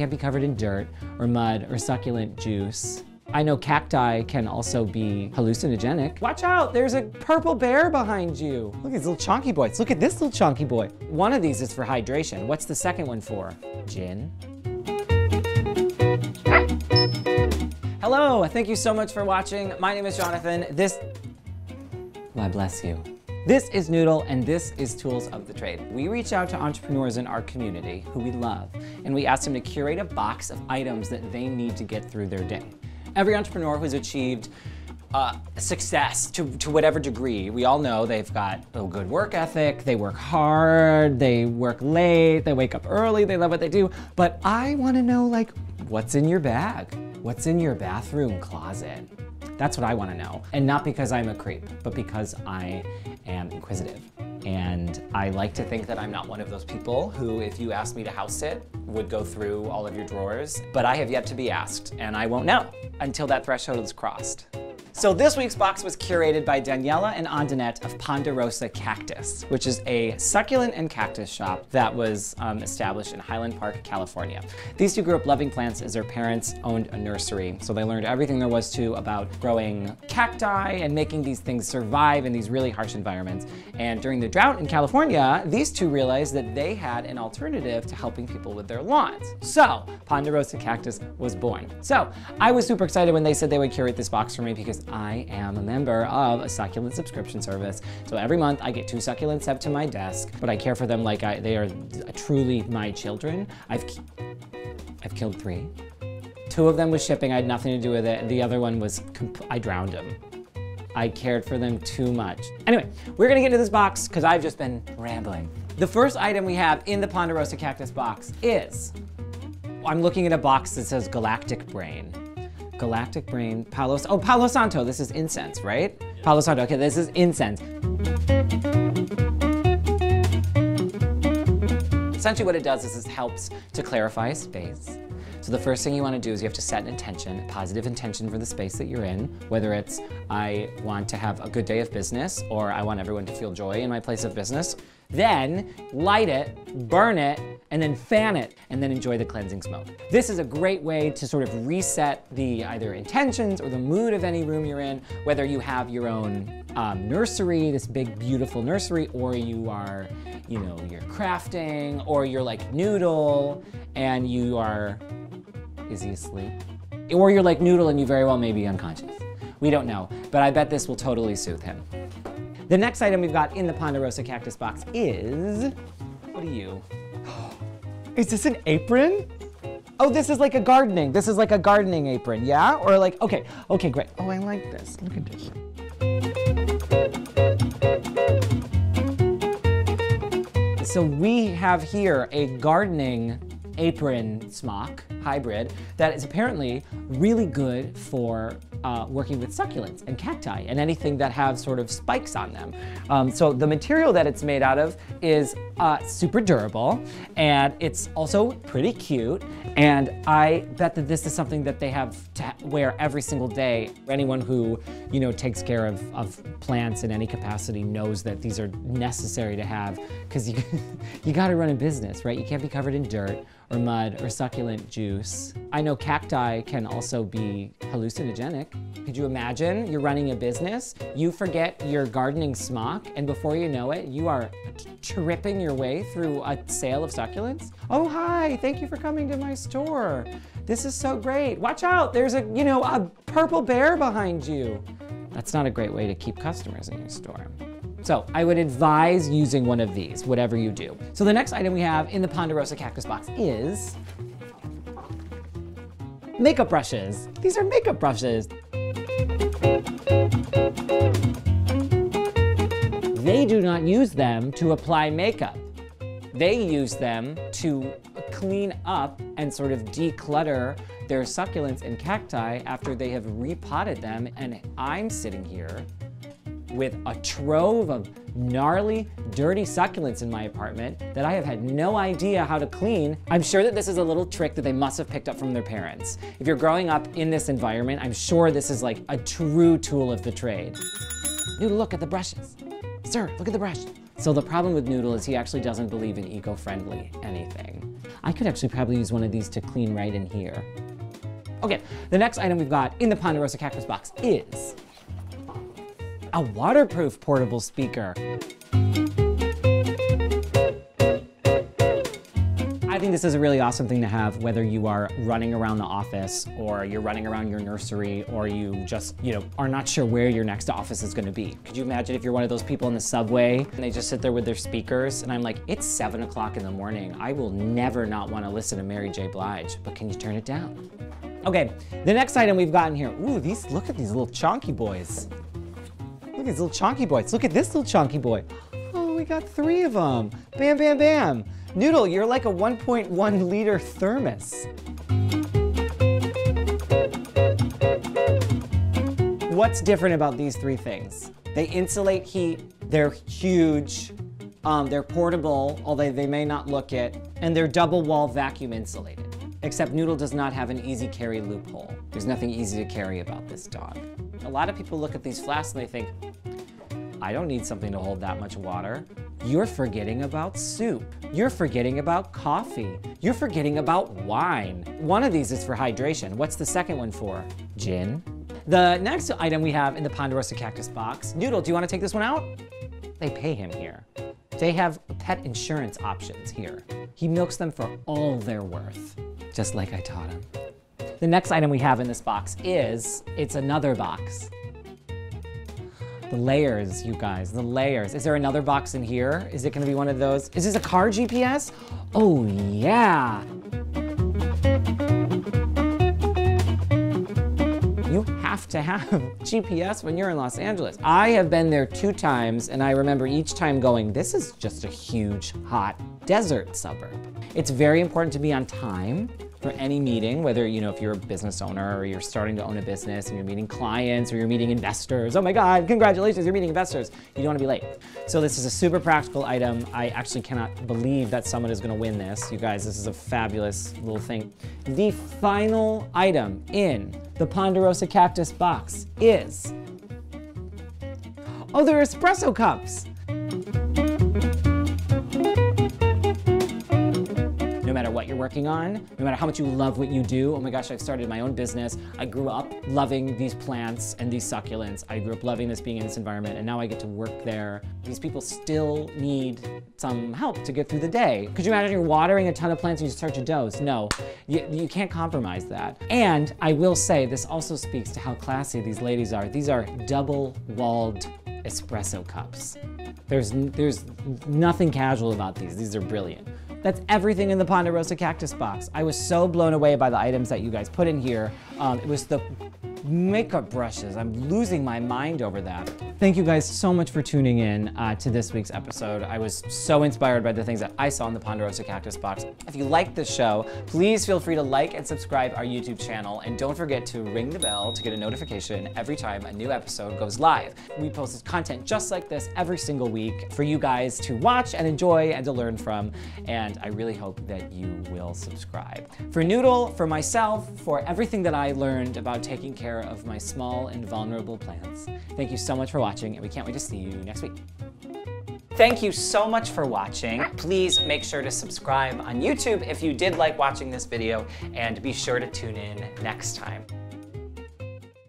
can't be covered in dirt or mud or succulent juice. I know cacti can also be hallucinogenic. Watch out, there's a purple bear behind you. Look at these little chonky boys. Look at this little chonky boy. One of these is for hydration. What's the second one for? Gin. Hello, thank you so much for watching. My name is Jonathan. This, why bless you. This is Noodle and this is Tools of the Trade. We reach out to entrepreneurs in our community who we love and we ask them to curate a box of items that they need to get through their day. Every entrepreneur who's achieved uh, success to, to whatever degree, we all know they've got a good work ethic, they work hard, they work late, they wake up early, they love what they do. But I wanna know like, what's in your bag? What's in your bathroom closet? That's what I wanna know. And not because I'm a creep, but because I am inquisitive. And I like to think that I'm not one of those people who, if you asked me to house sit, would go through all of your drawers. But I have yet to be asked, and I won't know until that threshold is crossed. So this week's box was curated by Daniella and Andanette of Ponderosa Cactus, which is a succulent and cactus shop that was um, established in Highland Park, California. These two grew up loving plants as their parents owned a nursery, so they learned everything there was to about growing cacti and making these things survive in these really harsh environments. And during the drought in California, these two realized that they had an alternative to helping people with their lawns. So Ponderosa Cactus was born. So I was super excited when they said they would curate this box for me because I am a member of a succulent subscription service. So every month I get two succulents sent to my desk, but I care for them like I, they are truly my children. I've, I've killed three. Two of them was shipping, I had nothing to do with it. The other one was, I drowned him. I cared for them too much. Anyway, we're gonna get into this box because I've just been rambling. The first item we have in the Ponderosa Cactus box is, I'm looking at a box that says Galactic Brain. Galactic Brain, Palo, oh, Palo Santo, this is incense, right? Palo Santo, okay, this is incense. Essentially what it does is it helps to clarify space. So the first thing you want to do is you have to set an intention, a positive intention for the space that you're in, whether it's I want to have a good day of business or I want everyone to feel joy in my place of business. Then light it, burn it, and then fan it, and then enjoy the cleansing smoke. This is a great way to sort of reset the either intentions or the mood of any room you're in, whether you have your own um, nursery, this big beautiful nursery, or you are, you know, you're crafting, or you're like Noodle, and you are, is he asleep? Or you're like Noodle and you very well may be unconscious. We don't know, but I bet this will totally soothe him. The next item we've got in the Ponderosa Cactus box is, what are you? Is this an apron? Oh, this is like a gardening. This is like a gardening apron, yeah? Or like, okay, okay, great. Oh, I like this. Look at this. So we have here a gardening apron smock hybrid that is apparently really good for uh, working with succulents and cacti and anything that have sort of spikes on them. Um, so the material that it's made out of is uh, super durable and it's also pretty cute. And I bet that this is something that they have to wear every single day. Anyone who, you know, takes care of, of plants in any capacity knows that these are necessary to have because you, you gotta run a business, right? You can't be covered in dirt or mud or succulent juice. I know cacti can also be hallucinogenic. Could you imagine you're running a business, you forget your gardening smock, and before you know it, you are tripping your way through a sale of succulents? Oh, hi, thank you for coming to my store. This is so great. Watch out, there's a, you know, a purple bear behind you. That's not a great way to keep customers in your store. So I would advise using one of these, whatever you do. So the next item we have in the Ponderosa Cactus box is makeup brushes. These are makeup brushes. They do not use them to apply makeup. They use them to clean up and sort of declutter their succulents and cacti after they have repotted them. And I'm sitting here with a trove of gnarly, dirty succulents in my apartment that I have had no idea how to clean. I'm sure that this is a little trick that they must have picked up from their parents. If you're growing up in this environment, I'm sure this is like a true tool of the trade. Noodle, look at the brushes. Sir, look at the brush. So the problem with Noodle is he actually doesn't believe in eco-friendly anything. I could actually probably use one of these to clean right in here. Okay, the next item we've got in the Ponderosa Cactus box is a waterproof portable speaker. I think this is a really awesome thing to have whether you are running around the office or you're running around your nursery or you just, you know, are not sure where your next office is gonna be. Could you imagine if you're one of those people in the subway and they just sit there with their speakers and I'm like, it's seven o'clock in the morning. I will never not wanna listen to Mary J. Blige, but can you turn it down? Okay, the next item we've gotten here. Ooh, these, look at these little chonky boys. Look at these little chonky boys. Look at this little chonky boy. Oh, we got three of them. Bam, bam, bam. Noodle, you're like a 1.1 liter thermos. What's different about these three things? They insulate heat, they're huge, um, they're portable, although they may not look it, and they're double wall vacuum insulated. Except Noodle does not have an easy carry loophole. There's nothing easy to carry about this dog. A lot of people look at these flasks and they think, I don't need something to hold that much water. You're forgetting about soup. You're forgetting about coffee. You're forgetting about wine. One of these is for hydration. What's the second one for? Gin. The next item we have in the Ponderosa Cactus box, Noodle, do you want to take this one out? They pay him here. They have pet insurance options here. He milks them for all they're worth, just like I taught him. The next item we have in this box is, it's another box. The layers, you guys, the layers. Is there another box in here? Is it gonna be one of those? Is this a car GPS? Oh yeah. To have GPS when you're in Los Angeles. I have been there two times and I remember each time going, this is just a huge, hot desert suburb. It's very important to be on time for any meeting, whether, you know, if you're a business owner or you're starting to own a business and you're meeting clients or you're meeting investors. Oh my God, congratulations, you're meeting investors. You don't wanna be late. So this is a super practical item. I actually cannot believe that someone is gonna win this. You guys, this is a fabulous little thing. The final item in the Ponderosa Cactus box is, oh, they're espresso cups. Working on, no matter how much you love what you do. Oh my gosh, I've started my own business. I grew up loving these plants and these succulents. I grew up loving this being in this environment and now I get to work there. These people still need some help to get through the day. Could you imagine you're watering a ton of plants and you start to doze? No, you, you can't compromise that. And I will say, this also speaks to how classy these ladies are. These are double-walled espresso cups. There's, there's nothing casual about these. These are brilliant. That's everything in the Ponderosa Cactus box. I was so blown away by the items that you guys put in here. Um, it was the makeup brushes. I'm losing my mind over that. Thank you guys so much for tuning in uh, to this week's episode. I was so inspired by the things that I saw in the Ponderosa Cactus box. If you liked this show, please feel free to like and subscribe our YouTube channel and don't forget to ring the bell to get a notification every time a new episode goes live. We post content just like this every single week for you guys to watch and enjoy and to learn from and I really hope that you will subscribe. For Noodle, for myself, for everything that I learned about taking care care of my small and vulnerable plants. Thank you so much for watching, and we can't wait to see you next week. Thank you so much for watching. Please make sure to subscribe on YouTube if you did like watching this video, and be sure to tune in next time.